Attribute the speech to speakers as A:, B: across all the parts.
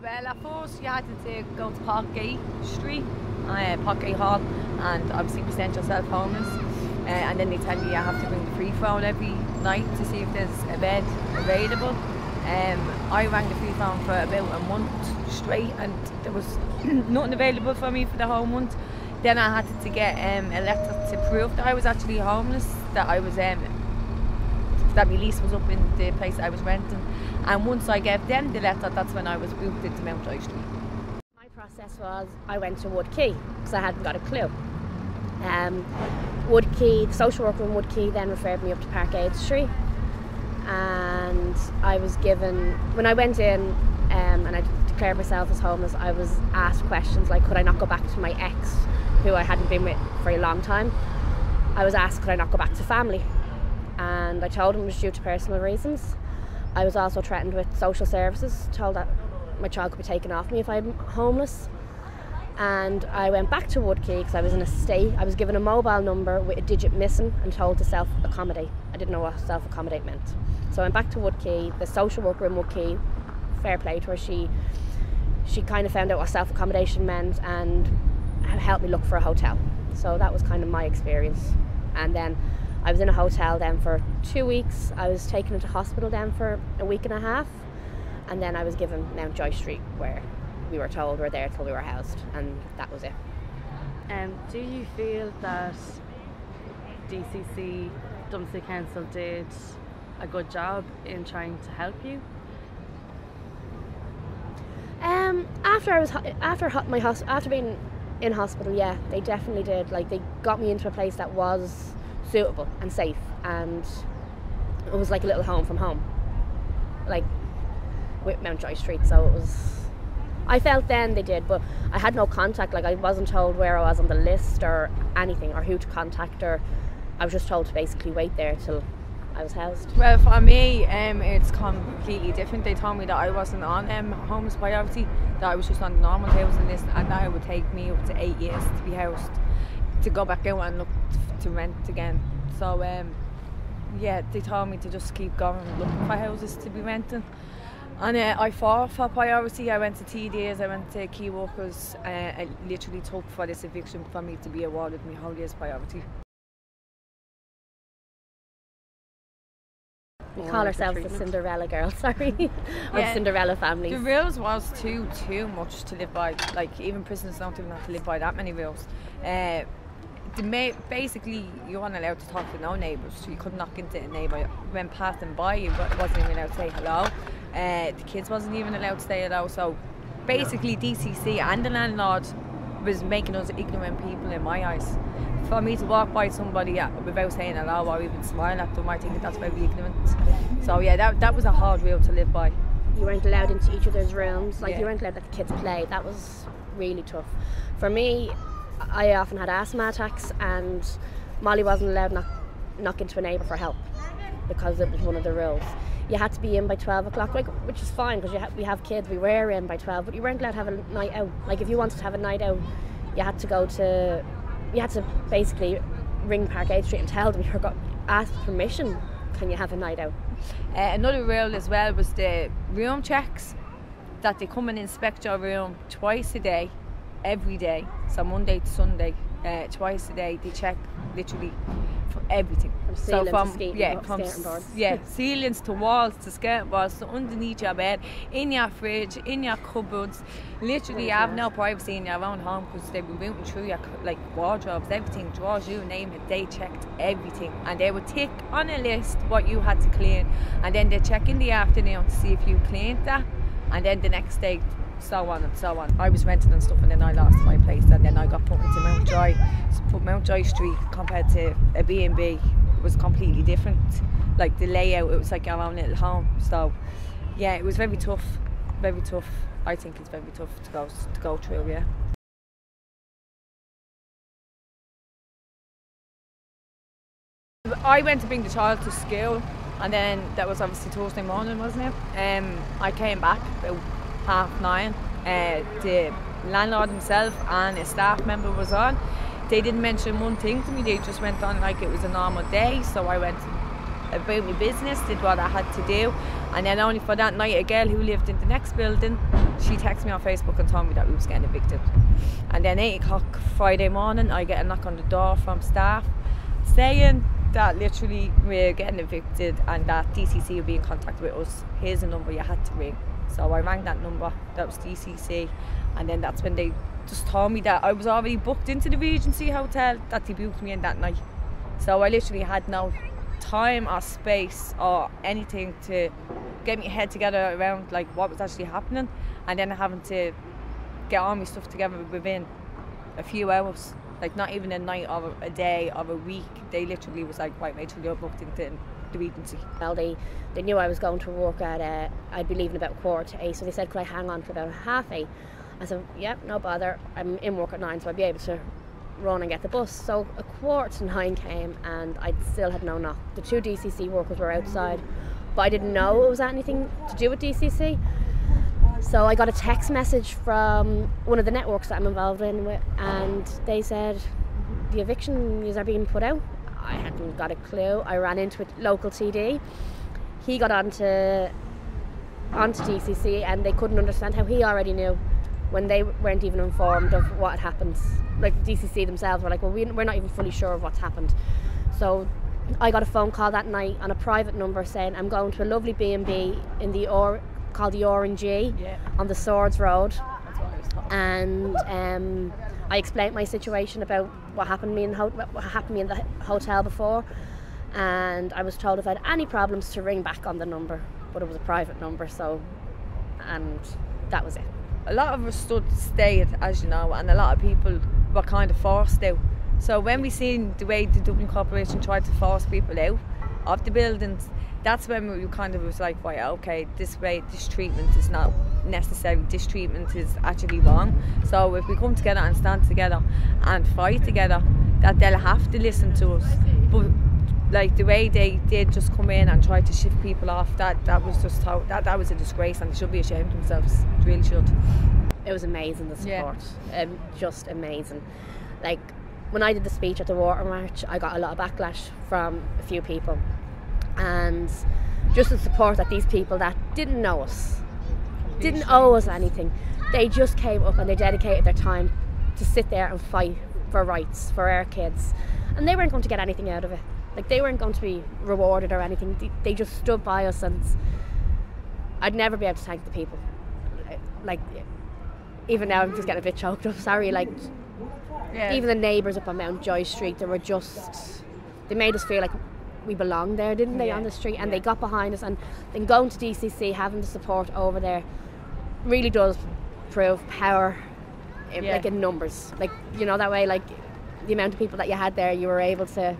A: Well, at first you had to go to Parkgate Street, uh, Parkgate Hall, and obviously present yourself homeless. Uh, and then they tell you you have to bring the free phone every night to see if there's a bed available. Um, I rang the free phone for about a month straight, and there was nothing available for me for the whole month. Then I had to get um, a letter to prove that I was actually homeless, that I was um, that my lease was up in the place I was renting. And once I gave them the letter, that's when I was booked into Mountjoy Street.
B: My process was I went to Wood Quay because I hadn't got a clue. Um, Wood Quay, the social worker in Wood Quay then referred me up to Park Parkgate Street, and I was given when I went in um, and I declared myself as homeless. I was asked questions like, could I not go back to my ex, who I hadn't been with for a long time? I was asked, could I not go back to family? And I told him it was due to personal reasons. I was also threatened with social services, told that my child could be taken off me if I'm homeless. And I went back to Wood Quay because I was in a state. I was given a mobile number with a digit missing and told to self accommodate. I didn't know what self accommodate meant. So I went back to Wood Quay, The social worker in Wood Quay, fair play to her, she, she kind of found out what self accommodation meant and helped me look for a hotel. So that was kind of my experience. And then I was in a hotel then for two weeks. I was taken into hospital then for a week and a half. And then I was given Mountjoy Street where we were told we are there till we were housed. And that was it.
C: Um, do you feel that DCC, Dublin Council did a good job in trying to help you?
B: Um, after I was after my after being in hospital, yeah, they definitely did. Like they got me into a place that was suitable and safe, and it was like a little home from home, like with Mountjoy Street. So it was. I felt then they did, but I had no contact. Like I wasn't told where I was on the list or anything, or who to contact, or I was just told to basically wait there till I was housed.
A: Well, for me, um, it's completely different. They told me that I wasn't on um, homeless priority, that I was just on the normal housing list, and that it would take me up to eight years to be housed to go back out and look to rent again. So um, yeah, they told me to just keep going looking for houses to be renting. And uh, I fought for priority. I went to TDs, I went to key workers. Uh, I literally took for this eviction for me to be awarded my whole year's priority.
B: We call ourselves the Cinderella girl, sorry. or yeah, Cinderella family.
A: The rules was too too much to live by. Like even prisoners don't even have to live by that many rules. Uh, the ma- basically you weren't allowed to talk to no neighbours. So you couldn't knock into a neighbour. When passing by, you wasn't even allowed to say hello. Uh, the kids wasn't even allowed to say hello. So basically, DCC and the landlord was making us ignorant people in my eyes. For me to walk by somebody uh, without saying hello or even smile at them, I think that's very ignorant. So yeah, that that was a hard rule to live by.
B: You weren't allowed into each other's rooms. Like yeah. you weren't allowed to let the kids play. That was really tough. For me, I often had asthma attacks, and Molly wasn't allowed to knock, knock into a neighbour for help because it was one of the rules. You had to be in by 12 o'clock, like, which is fine because ha- we have kids, we were in by 12, but you weren't allowed to have a night out. Like, if you wanted to have a night out, you had to go to, you had to basically ring Parkgate Street and tell them you got ask permission. Can you have a night out?
A: Uh, another rule as well was the room checks that they come and inspect your room twice a day every day, so Monday to Sunday, uh, twice a day. They check literally for everything.
B: From so
A: from
B: yeah,
A: from yeah, ceilings to walls to skirt boards to underneath your bed, in your fridge, in your cupboards. Literally, you have no privacy in your own home because they were rooting through your like wardrobes, everything, drawers, you name it. They checked everything, and they would tick on a list what you had to clean, and then they check in the afternoon to see if you cleaned that, and then the next day so on and so on. I was renting and stuff, and then I lost my place, and then I got put into Mountjoy. So Mountjoy Street compared to a B&B was completely different. Like the layout, it was like our own little home. So yeah, it was very tough, very tough. I think it's very tough to go to go through. Yeah. I went to bring the child to school, and then that was obviously Thursday morning, wasn't it? Um, I came back about half nine. Uh, the landlord himself and a staff member was on. They didn't mention one thing to me. They just went on like it was a normal day. So I went about my business, did what I had to do, and then only for that night, a girl who lived in the next building, she texted me on Facebook and told me that we was getting evicted. And then 8 o'clock Friday morning, I get a knock on the door from staff saying that literally we're getting evicted and that DCC will be in contact with us. Here's a number you had to ring. So I rang that number, that was DCC, and then that's when they just told me that I was already booked into the Regency Hotel, that they booked me in that night. So I literally had no time or space or anything to get my head together around like what was actually happening and then having to get all my stuff together within a few hours like not even a night or a day or a week they literally was like right Rachel you're booked into the Regency
B: Well, they, they knew I was going to work at, uh, I'd be leaving about quarter to eight, so they said, could I hang on for about half eight? I said, yep, no bother. I'm in work at nine, so I'd be able to run and get the bus. So a quarter to nine came, and I still had no knock. The two DCC workers were outside, but I didn't know it was anything to do with DCC. So I got a text message from one of the networks that I'm involved in, and they said the eviction are being put out. I hadn't got a clue. I ran into a local TD. He got onto onto DCC, and they couldn't understand how he already knew when they weren't even informed of what had happened. Like DCC themselves were like, well, we- we're not even fully sure of what's happened. So I got a phone call that night on a private number saying I'm going to a lovely B and B in the or called the Orange
A: yeah
B: on the Swords Road
A: that's what I was told
B: and um, I explained my situation about what happened to me in ho- what happened to me in the hotel before, and I was told if I had any problems to ring back on the number, but it was a private number, so and that was it.
A: a lot of us stood stayed, as you know, and a lot of people were kind of forced out. So when we seen the way the Dublin Corporation tried to force people out of the buildings, that's when we kind of was like, right, okay, this way, this treatment is not necessary. This treatment is actually wrong. So if we come together and stand together and fight together, that they'll have to listen to us. But like the way they did just come in and try to shift people off, that that was just how that that was a disgrace, and they should be ashamed of themselves. They really should.
B: It was amazing the support, Yeah. um, just amazing. Like when I did the speech at the Water March, I got a lot of backlash from a few people, and just the support that these people that didn't know us, didn't owe us anything, they just came up and they dedicated their time to sit there and fight for rights for our kids, and they weren't going to get anything out of it. Like they weren't going to be rewarded or anything. They, just stood by us, and I'd never be able to thank the people. Like even now, I'm just getting a bit choked up. Sorry, like
A: Yeah.
B: even the neighbours up on Mountjoy Street, they were just they made us feel like we belonged there, didn't they,
A: Yeah,
B: on the street? And
A: yeah.
B: they got behind us, and then going to DCC, having the support over there, really does prove power, in,
A: Yeah.
B: like in numbers. Like you know that way, like the amount of people that you had there, you were able to.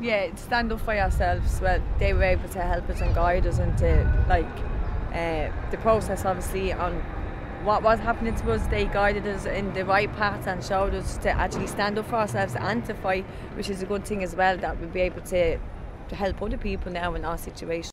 A: yeah, stand up for yourselves. Well, they were able to help us and guide us into like uh, the process, obviously, on what was happening to us. They guided us in the right path and showed us to actually stand up for ourselves and to fight, which is a good thing as well. That we'll be able to to help other people now in our situation.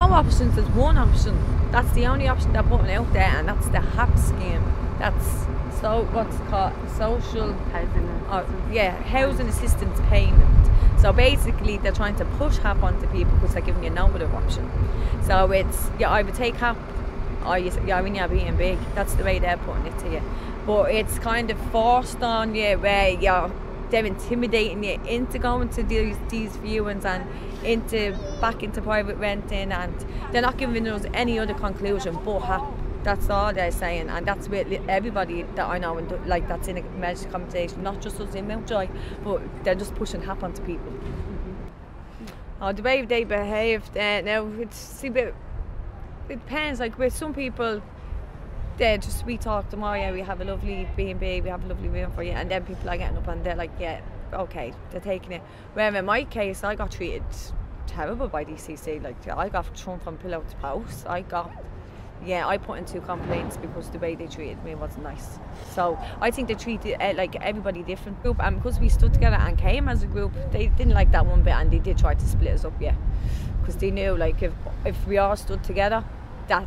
A: No options, there's one option. That's the only option they're putting out there, and that's the HAP scheme. That's so what's called social
C: Housing.
A: uh, yeah, housing assistance payment. So basically, they're trying to push HAP onto people because they're giving you no other option. So it's I would take HAP, or you, you're in your B and B. That's the way they're putting it to you. But it's kind of forced on you where you're they're intimidating you into going to these these viewings and into back into private renting, and they're not giving us any other conclusion but HAP. That's all they're saying, and that's where everybody that I know, and like that's in a medical accommodation, not just us in Mountjoy, but they're just pushing HAP onto people. Oh, the way they behaved, uh, now it's see, but it depends. Like with some people, they just we talk to them. Oh yeah, we have a lovely B and B, we have a lovely room for you, and then people are getting up and they're like, yeah, okay, they're taking it. Where in my case, I got treated terrible by DCC. Like I got thrown from pillow to post. I got yeah, I put in two complaints because the way they treated me wasn't nice. So I think they treated uh, like everybody different group, and because we stood together and came as a group, they didn't like that one bit, and they did try to split us up, yeah, because they knew like if if we all stood together, that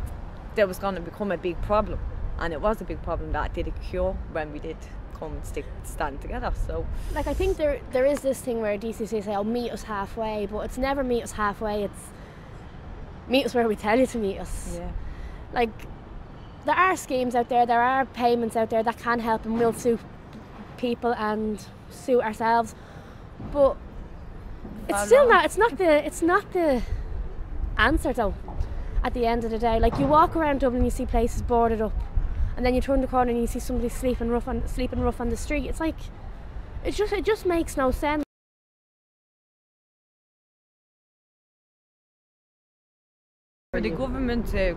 A: there was going to become a big problem, and it was a big problem that did cure when we did come and stick stand together. So
B: Like I think there there is this thing where DCC say, "Oh, meet us halfway," but it's never meet us halfway. It's meet us where we tell you to meet us.
A: Yeah.
B: Like, there are schemes out there, there are payments out there that can help and will suit people and suit ourselves, but it's
A: Far
B: still
A: wrong.
B: not. It's not the. It's not the answer though. At the end of the day, like you walk around Dublin, you see places boarded up, and then you turn the corner and you see somebody sleeping rough on sleeping rough on the street. It's like, it just it just makes no sense.
A: For the government to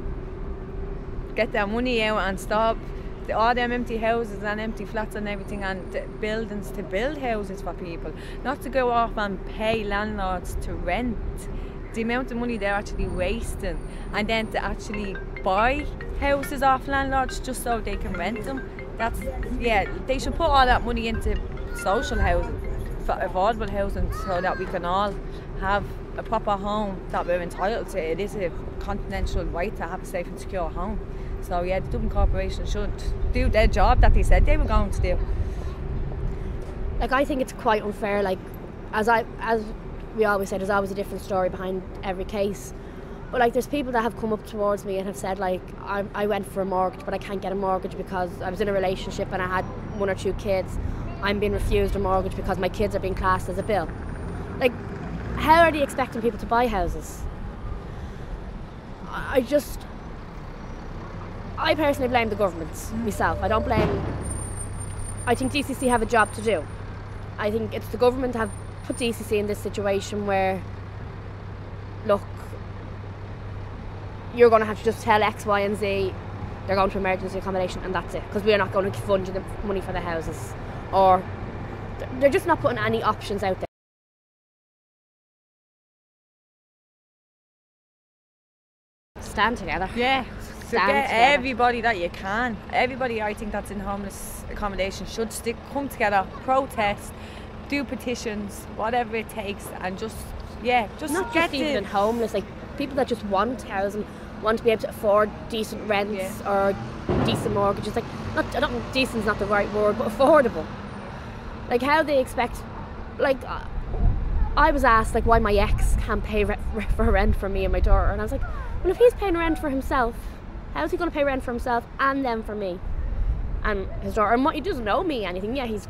A: get their money out and stop the, all them empty houses and empty flats and everything and buildings to build houses for people, not to go off and pay landlords to rent. The amount of money they're actually wasting, and then to actually buy houses off landlords just so they can rent them. That's yeah, they should put all that money into social housing, for affordable housing, so that we can all have a proper home that we're entitled to. It is a continental right to have a safe and secure home. So yeah, the Dublin Corporation should do their job that they said they were going to do.
B: like I think it's quite unfair. Like as I as we always say, there's always a different story behind every case. But like there's people that have come up towards me and have said like I, I went for a mortgage but I can't get a mortgage because I was in a relationship and I had one or two kids. I'm being refused a mortgage because my kids are being classed as a bill. Like how are they expecting people to buy houses? I I just I personally blame the government myself. I don't blame I think DCC have a job to do. I think it's the government that have put DCC in this situation where, look, you're going to have to just tell X, Y, and Z they're going to emergency accommodation, and that's it. Because we're not going to fund the money for the houses, or they're just not putting any options out there. Stand together.
A: Yeah.
B: Stand
A: get
B: together.
A: everybody that you can, everybody I think that's in homeless accommodation should stick, come together, protest, do petitions, whatever it takes, and just yeah, just
B: not
A: get
B: just even in homeless, like people that just want housing, want to be able to afford decent rents or decent mortgages. Like, not I don't decent's not the right word, but affordable. Like how they expect, like. Uh, I was asked like why my ex can't pay re- re- for rent for me and my daughter, and I was like, well, if he's paying rent for himself, how's he going to pay rent for himself and then for me and his daughter? And what he doesn't owe me anything. Yeah, he's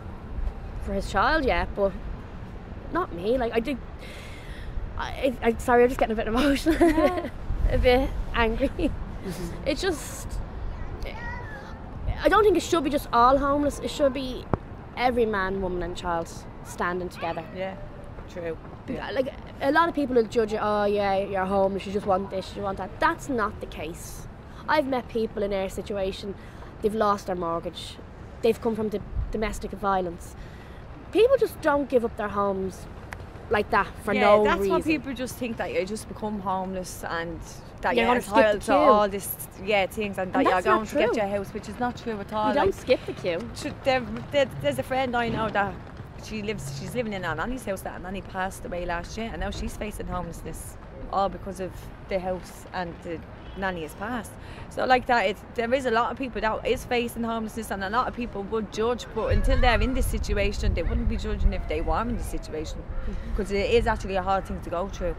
B: for his child, yeah, but not me. Like I did. I, I sorry, I'm just getting a bit emotional, a bit angry. It's just. I don't think it should be just all homeless. It should be every man, woman, and child standing together.
A: yeah, true. Yeah.
B: Like a lot of people will judge it. Oh yeah, you're homeless. You just want this. You want that. That's not the case. I've met people in our situation. They've lost their mortgage. They've come from the domestic violence. People just don't give up their homes like that for
A: yeah,
B: no
A: that's
B: reason.
A: what people just think that you just become homeless and that
B: You're
A: you're
B: gonna skip the
A: entitled to all this yeah things and that
B: And
A: you're
B: that's not
A: going to get your house, which is not true at all.
B: you don't
A: Like,
B: skip the queue.
A: There, there, there's a friend I know that she lives she's living in her nanny's house that her nanny passed away last year and now she's facing homelessness all because of the house and the nanny has passed. So like that it, there is a lot of people that is facing homelessness and a lot of people would judge but until they're in this situation they wouldn't be judging if they were in this situation mm-hmm. because it is actually a hard thing to go through